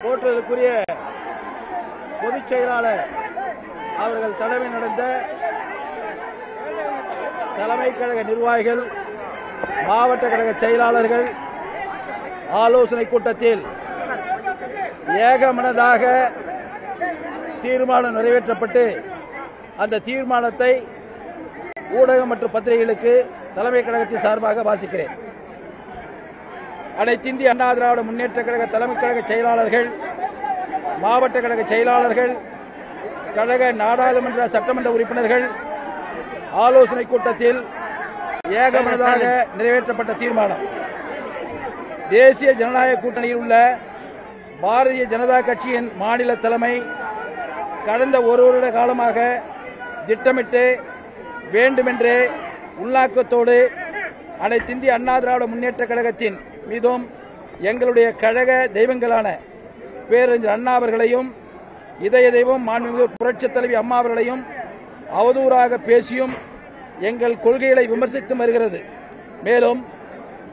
போற்றுவதற்குரிய பொதுச் செயலாளர் அவர்கள் தலைமை நடந்த தலைமை கழக நிர்வாகிகள் மாவட்ட கழக செயலாளர்கள் ஆலோசனை கூட்டத்தில் ஏகமனதாக தீர்மானம் நிறைவேற்றப்பட்டு அந்த தீர்மானத்தை ஊடகம் மற்றும் பத்திரிகைகளுக்கு தலைமை கழகத்தின் சார்பாக வாசிக்கிறேன். அனைத்திந்திய அண்ணா திராவிட முன்னேற்ற கழக தலைமை கழக செயலாளர்கள் மாவட்ட கழக செயலாளர்கள் கழக நாடாளுமன்ற சட்டமன்ற உறுப்பினர்கள் ஆலோசனை கூட்டத்தில் ஏகமனதாக நிறைவேற்றப்பட்ட தீர்மானம். தேசிய ஜனநாயக கூட்டணியில் உள்ள பாரதிய ஜனதா கட்சியின் மாநில தலைமை கடந்த ஒரு வருட காலமாக திட்டமிட்டு வேண்டுமென்றே உள்நாக்கத்தோடு அனைத்திந்திய அண்ணா திராவிட முன்னேற்ற கழகத்தின் மீதும் எங்களுடைய கழக தெய்வங்களான பேரறிஞர் அண்ணா அவர்களையும் இதய தெய்வம் மாண்புமிகு புரட்சித் தலைவி அம்மா அவர்களையும் அவதூறாக பேசியும் எங்கள் கொள்கைகளை விமர்சித்து வருகிறது. மேலும்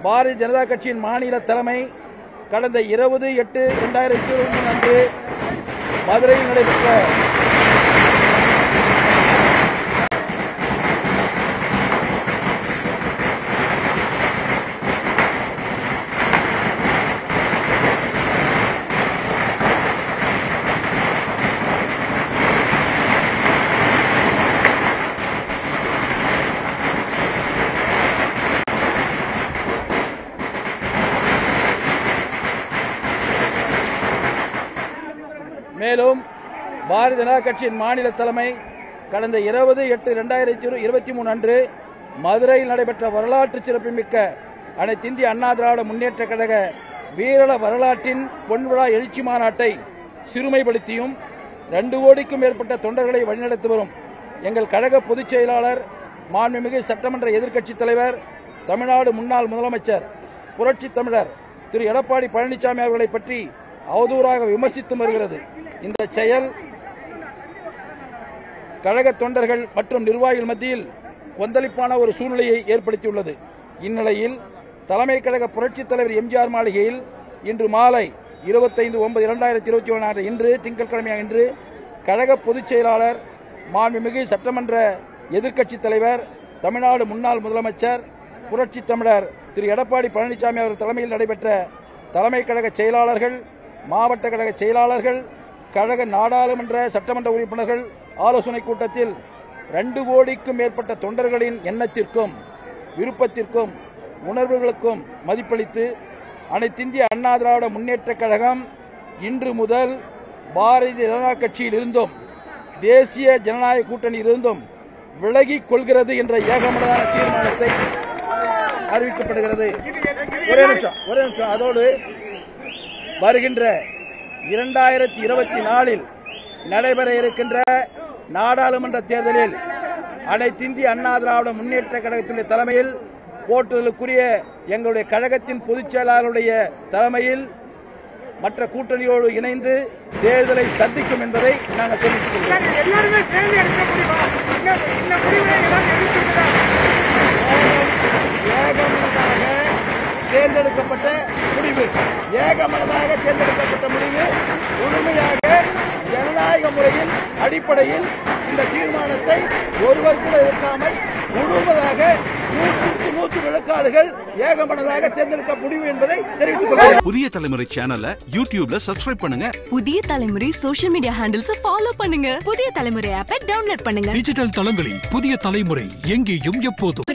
பாரதிய ஜனதா கட்சியின் மாநில தலைமை கடந்த இருபது எட்டு இரண்டாயிரத்தி இருபத்தி அன்று மதுரையில் நடைபெற்ற மேலும் பாரதிய ஜனதா கட்சியின் மாநில தலைமை கடந்த இருபது எட்டு இரண்டாயிரத்தி இருபத்தி மூணு அன்று மதுரையில் நடைபெற்ற வரலாற்று சிறப்புமிக்க அனைத்து இந்திய அண்ணா திராவிட முன்னேற்ற கழக வீரல வரலாற்றின் பொன்விழா எழுச்சி மாநாட்டை சிறுமைப்படுத்தியும் ரெண்டு கோடிக்கும் மேற்பட்ட தொண்டர்களை வழிநடத்தி வரும் எங்கள் கழக பொதுச் செயலாளர் மாண்புமிகு சட்டமன்ற எதிர்க்கட்சித் தலைவர் தமிழ்நாடு முன்னாள் முதலமைச்சர் புரட்சி தமிழர் திரு எடப்பாடி பழனிசாமி அவர்களை பற்றி அவதூறாக விமர்சித்து வருகிறது. இந்த செயல் கழக தொண்டர்கள் மற்றும் நிர்வாகிகள் மத்தியில் கொந்தளிப்பான ஒரு சூழ்நிலையை ஏற்படுத்தியுள்ளது. இந்நிலையில் தலைமை கழக புரட்சித் தலைவர் எம்ஜிஆர் மாளிகையில் இன்று மாலை இருபத்தைந்து ஒன்பது இரண்டாயிரத்தி இருபத்தி ஒன்று இன்று திங்கட்கிழமையாக இன்று கழக பொதுச் செயலாளர் மாண்புமிகு சட்டமன்ற எதிர்க்கட்சித் தலைவர் தமிழ்நாடு முன்னாள் முதலமைச்சர் புரட்சி தமிழர் திரு. எடப்பாடி பழனிசாமி அவர் தலைமையில் நடைபெற்ற தலைமை கழக செயலாளர்கள் மாவட்ட கழக செயலாளர்கள் கழக நாடாளுமன்ற சட்டமன்ற உறுப்பினர்கள் ஆலோசனை கூட்டத்தில் ரெண்டு கோடிக்கும் மேற்பட்ட தொண்டர்களின் எண்ணத்திற்கும் விருப்பத்திற்கும் உணர்வுகளுக்கும் மதிப்பளித்து அனைத்திந்திய அண்ணா திராவிட முன்னேற்ற கழகம் இன்று முதல் பாரதிய ஜனதா கட்சியில் இருந்தும் தேசிய ஜனநாயக கூட்டணியில் இருந்தும் விலகிக் கொள்கிறது என்ற ஏகமனதான தீர்மானத்தை அறிவிக்கப்படுகிறது. ஒரே நிமிஷம் ஒரே நிமிஷம். அதோடு வருகின்ற இரண்டாயிரத்தி இருபத்தி நாலில் நடைபெற இருக்கின்ற நாடாளுமன்ற தேர்தலில் அனைத்திந்திய அண்ணா திராவிட முன்னேற்ற கழகத்தினுடைய தலைமையில் போற்றுதலுக்குரிய எங்களுடைய கழகத்தின் பொதுச் செயலாளருடைய தலைமையில் மற்ற கூட்டணியோடு இணைந்து தேர்தலை சந்திக்கும் என்பதை நாங்கள் தெரிவித்துக் கொள்கிறோம். நாங்கள் எல்லாருமே சேர்ந்து எடுக்க முடியுமா இந்த இந்த முடிவை எல்லாம் எடுத்துக்கிறோம் ஏகமனதாக தேர்ந்தெடுக்கப்பட்ட முடிவு ஏகமனதாக தேர்ந்தெடுக்கப்பட்ட முடிவு முழுமையாக ஜனநாயக முறையின் அடிப்படையில் இந்த தீர்மானத்தை ஒருவர் கூட இருக்காமல் முழுவதாக நூற்றுக்கு நூற்று விழுக்காடுகள் ஏகமனதாக தேர்ந்தெடுக்க முடிவு என்பதை தெரிவித்துக் கொள்கிறேன் புதிய தலைமுறை சேனலை யூடியூப்ல சப்ஸ்கிரைப் பண்ணுங்க புதிய தலைமுறை சோஷியல் மீடியா ஹேண்டில்ஸ் ஃபாலோ பண்ணுங்க புதிய தலைமுறை ஆப்பை டவுன்லோட் பண்ணுங்க டிஜிட்டல் தளங்களில் புதிய தலைமுறை எங்கேயும் எப்போதும்